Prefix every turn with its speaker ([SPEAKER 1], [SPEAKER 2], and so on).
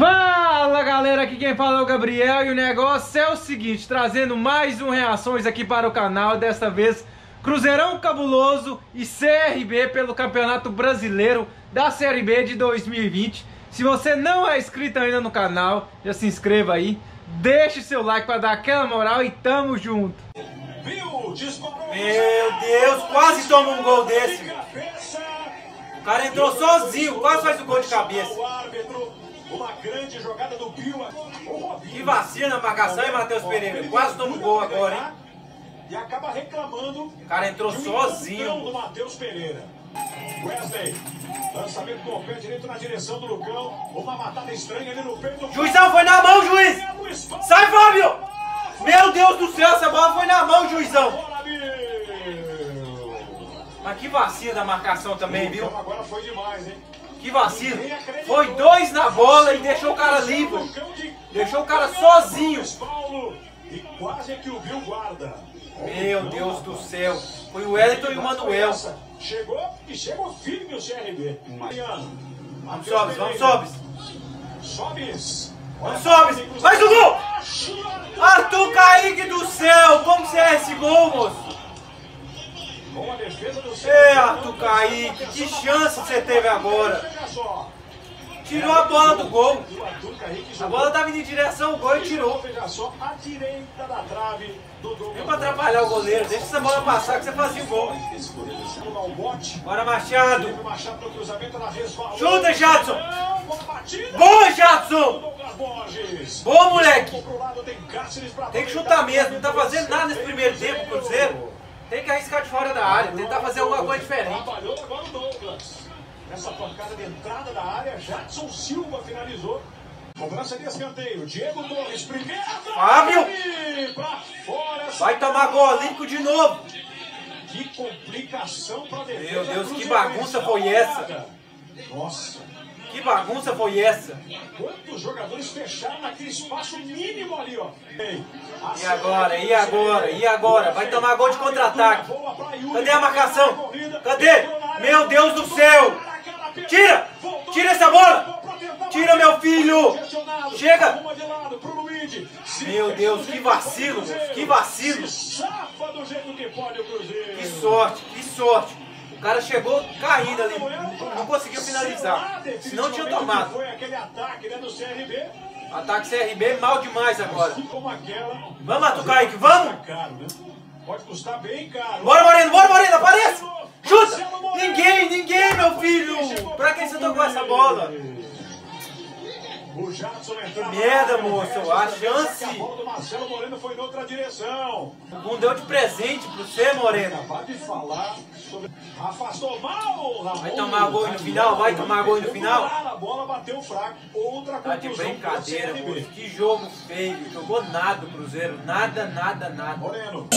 [SPEAKER 1] Fala galera, aqui quem fala é o Gabriel e o negócio é o seguinte, trazendo mais um reações aqui para o canal, desta vez Cruzeirão Cabuloso e CRB pelo Campeonato Brasileiro da Série B de 2020. Se você não é inscrito ainda no canal, já se inscreva aí, deixe seu like para dar aquela moral e tamo junto. Meu Deus, quase toma um gol desse. O cara entrou sozinho, quase faz o gol de cabeça. Uma grande jogada do Pio. Que vacina na marcação, hein, Matheus Pereira? Quase toma um gol agora, hein? E acaba reclamando. O cara entrou sozinho. do Matheus Pereira. Wesley. Lançamento com o pé direito na direção do Lucão. Uma matada estranha ali no peito. Juizão, foi na mão, juiz! Sai, Fábio! Meu Deus do céu, essa bola foi na mão, juizão! Mas que vacina da marcação também, viu? Agora foi demais, hein? Que vacilo. Foi dois na bola e deixou o cara livre. Deixou o cara sozinho. E quase que o viu guarda. Meu Deus do céu. Foi o Wellington e o Manuel. Chegou e chegou firme o CRB. Vamos, Sobes, vamos, Sobes. Sobes. Vamos, Sobes. Mais um gol! Arthur Kaique do céu. Como você é esse gol, moço? É, Arthur Kaique, que chance você teve agora. Tirou a bola do gol. A bola estava indo em direção ao gol e tirou. Vem pra atrapalhar o goleiro. Deixa essa bola passar que você fazia o gol. Bora, Machado. Chuta, Jadson. Boa, Jadson. Boa, moleque. Tem que chutar mesmo. Não tá fazendo nada nesse primeiro tempo, Cruzeiro. Tem que arriscar de fora da área, tentar fazer alguma coisa diferente. Trabalhou agora o Douglas. Nessa pancada de entrada da área, Jadson Silva finalizou. Cobrança de escanteio. Diego Torres, primeira. Fábio! Vai tomar gol de novo. Que complicação pra defesa. Meu Deus, que bagunça foi essa? Nossa. Que bagunça foi essa? Quantos jogadores fecharam naquele espaço mínimo ali, ó. E agora? E agora? E agora? Vai tomar gol de contra-ataque. Cadê a marcação? Cadê? Meu Deus do céu! Tira! Tira essa bola! Tira, meu filho! Chega! Meu Deus, que vacilo, que vacilo! Que sorte, que sorte! O cara chegou caindo ali, não conseguiu finalizar. Senão tinha tomado. Foi aquele ataque né, do CRB. Ataque CRB mal demais agora. Vamos, Arthur Kaique, vamos! Né? Pode custar bem caro. Bora, Moreno, bora, Que merda, moço. A chance. A bola do Marcelo Moreno foi em outra direção. Não deu de presente pro você, Moreno. de falar sobre... Afastou mal, Ramon. Vai tomar gol no final? Vai tomar gol no final? A bola bateu fraco. Outra Tá de brincadeira, moço. Que jogo feio. Jogou nada o Cruzeiro. Nada, nada, nada. Moreno.